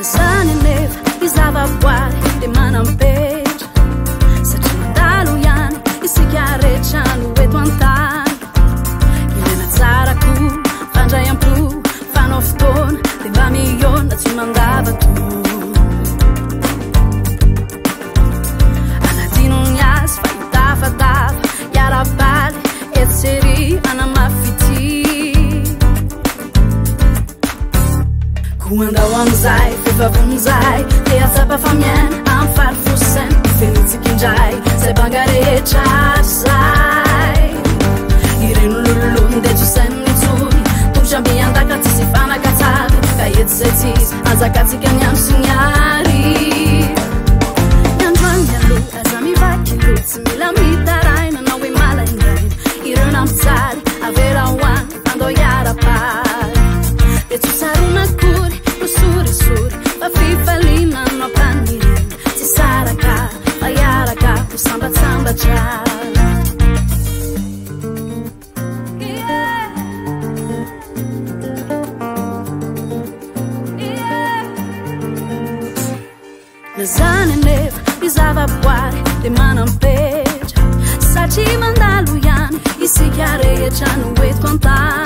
esanyneva izavavoaly de manampera sati mntaloiany e sikhiaretiano eto antany enazarako fandjayamplo fanoftona de vamiion da ti mandava to uandauanzai pefabunzai te azapafamien amfarfusem keniţikindai sebangareecarzai direnlullundecisemniţui pušabiandakatisifanakatade kajetseţi azakazi mezane nevo isavaquare de manampeda sati mandaluian i siqe areacanoeto contar